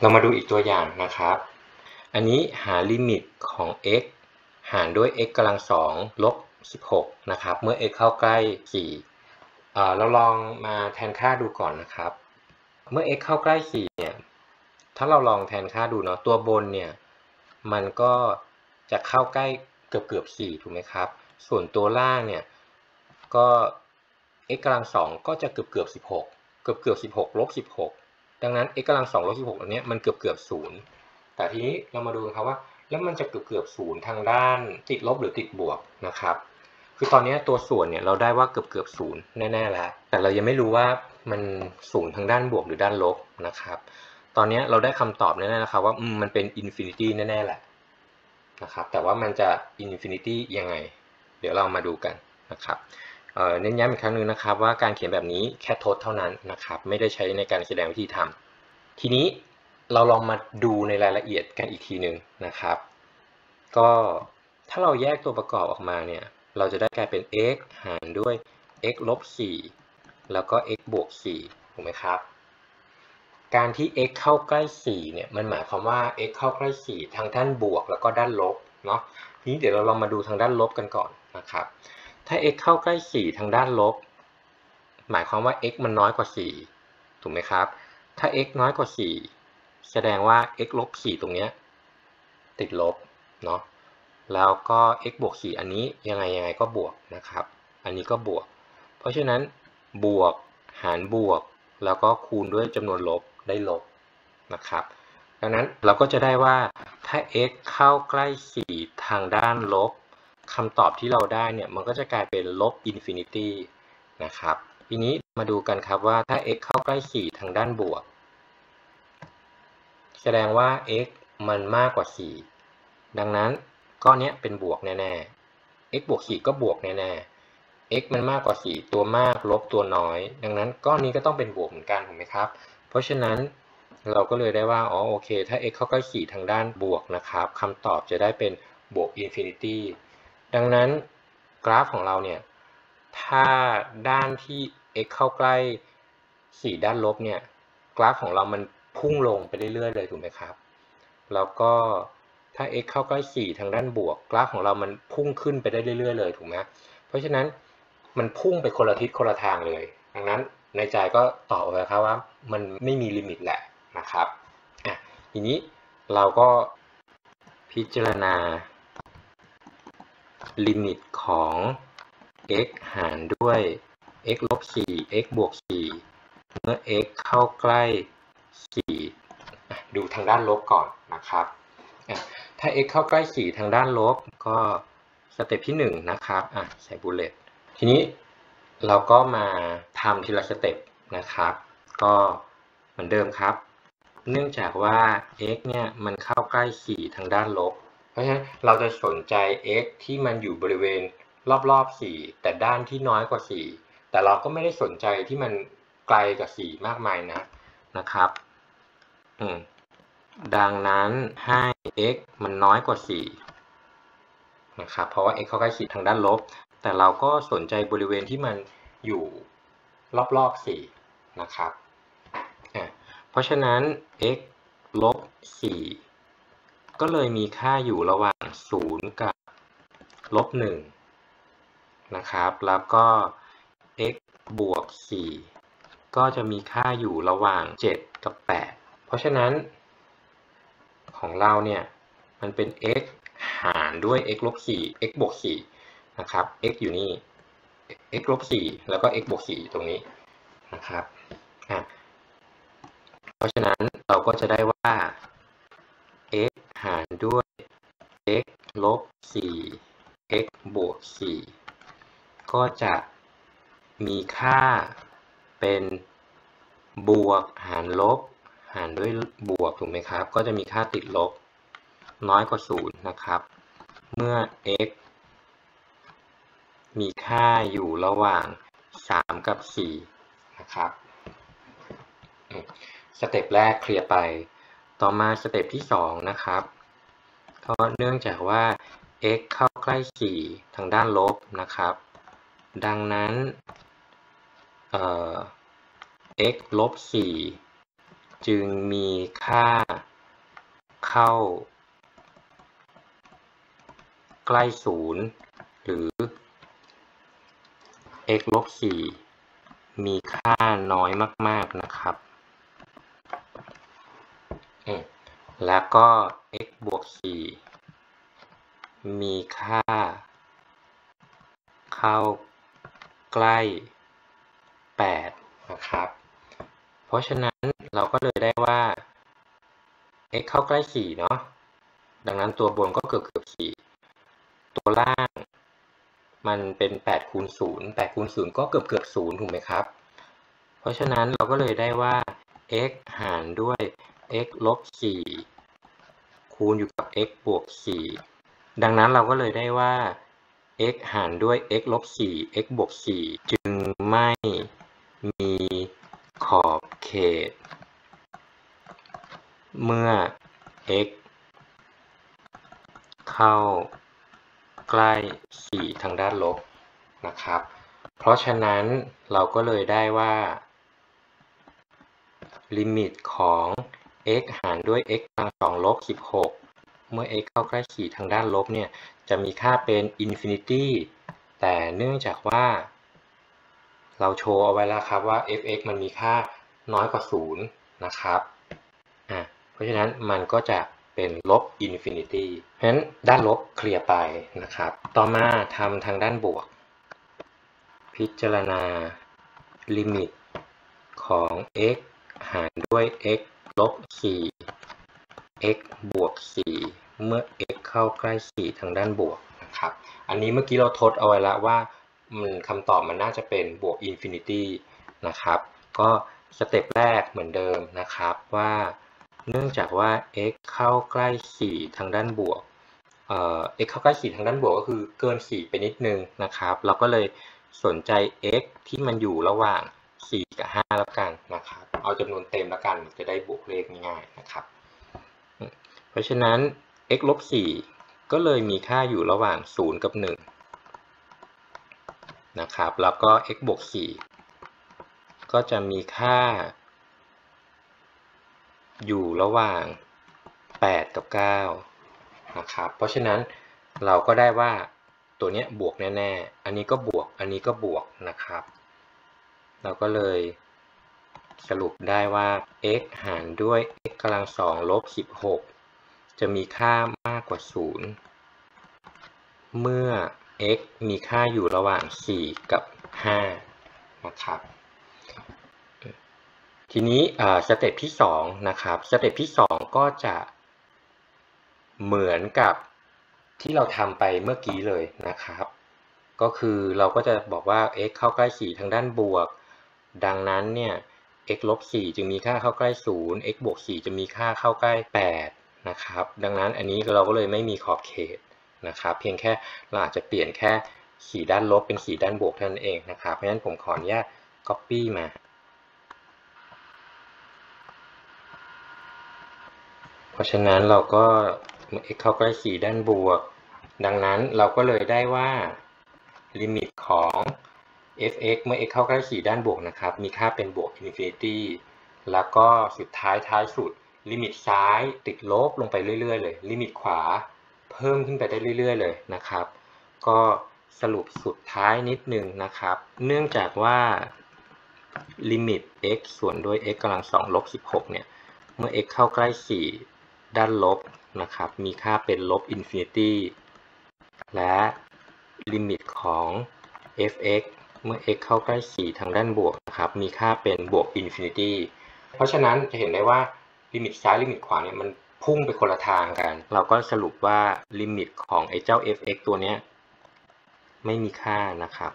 เรามาดูอีกตัวอย่างนะครับ อันนี้หาลิมิตของ x หารด้วย x กำลังสองลบ 16 นะครับ เมื่อ x เข้าใกล้4เอ่เราลองมาแทนค่าดูก่อนนะครับ เมื่อ x เข้าใกล้ 4 เนี่ย ถ้าเราลองแทนค่าดูเนาะ ตัวบนเนี่ย มันก็จะเข้าใกล้เกือบเกือบ 4 ถูกไหมครับ ส่วนตัวล่างเนี่ย ก็ x กำลังสองก็จะเกือบเกือบ 16 เกือบเกือบ 16 ลบ 16 ดังนั้น x กำลังสองลบ16อันนี้มันเกือบเกือบศูนย์แต่ทีนี้เรามาดูกันครับว่า แล้วมันจะเกือบเกือบศูนย์ทางด้านติดลบหรือติดบวกนะครับ คือตอนนี้ตัวส่วนเนี่ยเราได้ว่าเกือบเกือบศูนย์แน่ๆแล้ว แต่เรายังไม่รู้ว่ามันศูนย์ทางด้านบวกหรือด้านลบนะครับ ตอนนี้เราได้คำตอบแน่ๆนะครับว่ามันเป็น infinity แน่ๆแหละนะครับ แต่ว่ามันจะ infinity ยังไง เดี๋ยวเรามาดูกันนะครับ เน้นย้ำอีกครั้งหนึ่งนะครับว่าการเขียนแบบนี้แค่ทดเท่านั้นนะครับไม่ได้ใช้ในการแสดงวิธีทำทีนี้เราลองมาดูในรายละเอียดกันอีกทีหนึ่งนะครับ ก็ถ้าเราแยกตัวประกอบออกมาเนี่ยเราจะได้กลายเป็น x หารด้วย x ลบ4แล้วก็ x บวก4ถูกไหมครับการที่ x เข้าใกล้ 4 เนี่ย มันหมายความว่า x เข้าใกล้ 4 ทางด้านบวกแล้วก็ด้านลบ เนาะ ทีนี้เดี๋ยวเราลองมาดูทางด้านลบกันก่อนนะครับ ถ้า x เข้าใกล้ 4 ทางด้านลบ หมายความว่า x มันน้อยกว่า 4 ถูกไหมครับ ถ้า x น้อยกว่า 4 แสดงว่า x ลบ 4 ตรงเนี้ยติดลบ เนาะ แล้วก็ x บวก 4 อันนี้ยังไงยังไงก็บวกนะครับ อันนี้ก็บวก เพราะฉะนั้นบวกหารบวก แล้วก็คูณด้วยจำนวนลบได้ลบนะครับ ดังนั้นเราก็จะได้ว่าถ้า x เข้าใกล้ 4 ทางด้านลบ คำตอบที่เราได้เนี่ยมันก็จะกลายเป็นลบ infinity นะครับทีนี้มาดูกันครับว่าถ้า x เข้าใกล้ 4 ทางด้านบวก แสดงว่า x มันมากกว่า 4 ดังนั้นก้อนนี้เป็นบวกแน่ๆ x บวก 4 ก็บวกแน่ๆ x มันมากกว่า 4 ตัวมากลบตัวน้อย ดังนั้นก้อนนี้ก็ต้องเป็นบวกเหมือนกันถูกไหมครับ เพราะฉะนั้นเราก็เลยได้ว่าอ๋อโอเค ถ้า x เข้าใกล้ 4 ทางด้านบวกนะครับคำตอบจะได้เป็นบวก infinity ดังนั้นกราฟของเราเนี่ยถ้าด้านที่ x เข้าใกล้ 4 ด้านลบเนี่ยกราฟของเรามันพุ่งลงไปเรื่อยๆเลยถูกไหมครับ แล้วก็ถ้า x เข้าใกล้ 4 ทางด้านบวก กราฟของเรามันพุ่งขึ้นไปได้เรื่อยๆเลยถูกไหมเพราะฉะนั้นมันพุ่งไปคนละทิศคนละทางเลย ดังนั้นในใจก็ตอบไปครับว่ามันไม่มีลิมิตแหละนะครับอะทีนี้เราก็พิจารณา ลิมิตของ x หารด้วย x ลบ4 x บวก4เมื่อ x เข้าใกล้ 4 ดูทางด้านลบก่อนนะครับ ถ้า x เข้าใกล้ 4 ทางด้านลบก็ step ที่ 1 นะครับอะใส่ bullet ทีนี้เราก็มาทำทีละ step นะครับ ก็เหมือนเดิมครับ เนื่องจากว่า x เนี่ยมันเข้าใกล้ 4 ทางด้านลบ เพราะฉะนั้นเราจะสนใจ x ที่มันอยู่บริเวณรอบๆ 4 แต่ด้านที่น้อยกว่า 4 แต่เราก็ไม่ได้สนใจที่มันไกลกับ 4 มากมายนะนะครับดังนั้นให้ x มันน้อยกว่า 4 นะครับเพราะว่า x เข้าใกล้4ทางด้านลบ แต่เราก็สนใจบริเวณที่มันอยู่รอบๆ 4 นะครับ เพราะฉะนั้น x ลบ 4 ก็เลยมีค่าอยู่ระหว่าง 0 กับลบ1นะครับ แล้วก็ x บวก 4 ก็จะมีค่าอยู่ระหว่าง 7 กับ 8 เพราะฉะนั้น ของเราเนี่ย มันเป็น x หารด้วย x ลบ4 x บวก4นะครับ x อยู่นี่ x ลบ4แล้วก็ x บวก4ตรงนี้นะครับ เพราะฉะนั้นเราก็จะได้ว่าารด้วย x ลบ 4 x บวก 4 ก็จะมีค่าเป็นบวกหารลบ หารด้วยบวกถูกไหมครับ ก็จะมีค่าติดลบน้อยกว่า 0 นะครับ เมื่อ x มีค่าอยู่ระหว่าง 3 กับ 4 นะครับ step แรกเคลียร์ไป ต่อมา step ที่ 2 นะครับ ก็เนื่องจากว่า x เข้าใกล้4ทางด้านลบนะครับ ดังนั้น x ลบ4จึงมีค่าเข้า ใกล้ศูนย์หรือ x ลบ4มีค่าน้อยมาก ๆ นะครับ แล้วก็ x บวก 4 มีค่า เข้าใกล้ 8 นะครับ เพราะฉะนั้นเราก็เลยได้ว่า x เข้าใกล้ 4 เนาะ ดังนั้นตัวบนก็เกือบเกือบ 4 ตัวล่างมันเป็น 8 คูณ 0 8 คูณ 0 ก็เกือบเกือบ 0 ถูกไหมครับ เพราะฉะนั้นเราก็เลยได้ว่า x หารด้วย x ลบ 4 คูณอยู่กับ x บวก 4 ดังนั้นเราก็เลยได้ว่า x หารด้วย x ลบ 4 x บวก 4 จึงไม่มีขอบเขต เมื่อ x เข้าใกล้ 4 ทางด้านลบนะครับ เพราะฉะนั้นเราก็เลยได้ว่า ลิมิตของ x หารด้วย x กำลัง2ลบ16 เมื่อ x เข้าใกล้4ทางด้านลบเนี่ย จะมีค่าเป็น infinity แต่เนื่องจากว่า เราโชว์เอาไว้แล้วครับว่า f(x) มันมีค่าน้อยกว่า 0 นะครับ อะ เพราะฉะนั้นมันก็จะเป็นลบ infinity เพราะฉะนั้นด้านลบเคลียร์ไปนะครับ ต่อมาทำทางด้านบวก พิจารณาลิมิตของ x หารด้วย x ลบ4 x บวก 4 เมื่อ x เข้าใกล้ 4 ทางด้านบวกนะครับ อันนี้เมื่อกี้เราทดเอาไว้แล้วว่ามันคำตอบมันน่าจะเป็นบวก infinity นะครับ ก็ step แรกเหมือนเดิมนะครับว่า เนื่องจากว่า x เข้าใกล้ 4 ทางด้านบวก เอ่อ x เข้าใกล้ 4 ทางด้านบวกก็คือเกิน 4 ไปนิดนึงนะครับ เราก็เลยสนใจ x ที่มันอยู่ระหว่าง 4กับ5แล้วกันนะครับ เอาจำนวนเต็มแล้วกันจะได้บวกเลขง่ายๆนะครับ เพราะฉะนั้น x ลบ4ก็เลยมีค่าอยู่ระหว่าง 0 กับ 1 นะครับ แล้วก็ x บวก4ก็จะมีค่า อยู่ระหว่าง 8 กับ 9 นะครับ เพราะฉะนั้นเราก็ได้ว่าตัวนี้บวกแน่ ๆ อันนี้ก็บวก อันนี้ก็บวกนะครับ เราก็เลยสรุปได้ว่า x หารด้วย x กำลังสองลบ 16 จะมีค่ามากกว่า 0 เมื่อ x มีค่าอยู่ระหว่าง 4 กับ 5 นะครับ ทีนี้ step ที่ 2 นะครับ step ที่ 2 ก็จะเหมือนกับที่เราทำไปเมื่อกี้เลยนะครับ ก็คือเราก็จะบอกว่า x เข้าใกล้ 4 ทางด้านบวก ดังนั้นเนี่ย x ลบ4จึงมีค่าเข้าใกล้ 0 x บวก4จะมีค่าเข้าใกล้ 8 นะครับ ดังนั้นอันนี้เราก็เลยไม่มีขอบเขตนะครับ เพียงแค่เราอาจจะเปลี่ยนแค่4ด้านลบเป็น4ด้านบวกเท่านั้นเองนะครับ เพราะฉะนั้นผมขออนุญาต copy มา เพราะฉะนั้นเราก็ x เข้าใกล้4ด้านบวก ดังนั้นเราก็เลยได้ว่าลิมิตของ f(x) เมื่อ x เข้าใกล้4ด้านบวกนะครับ มีค่าเป็นบวก infinity แล้วก็สุดท้ายท้ายสุด ลิมิตซ้ายติดลบลงไปเรื่อยๆเลย ลิมิตขวาเพิ่มขึ้นไปได้เรื่อย ๆ เลยนะครับ ก็สรุปสุดท้ายนิดนึงนะครับ เนื่องจากว่าลิมิต x ส่วนด้วย x กำลัง2ลบ16 เนี่ย เมื่อ x เข้าใกล้4ด้านลบนะครับ มีค่าเป็นลบ infinity และลิมิตของ f(x) เมื่อ x เข้าใกล้ 4 ทางด้านบวกนะครับ มีค่าเป็นบวก infinity เพราะฉะนั้นจะเห็นได้ว่าลิมิตซ้ายลิมิตขวาเนี่ยมันพุ่งไปคนละทางกัน เราก็สรุปว่าลิมิตของไอ้เจ้า f(x) ตัวเนี้ยไม่มีค่านะครับ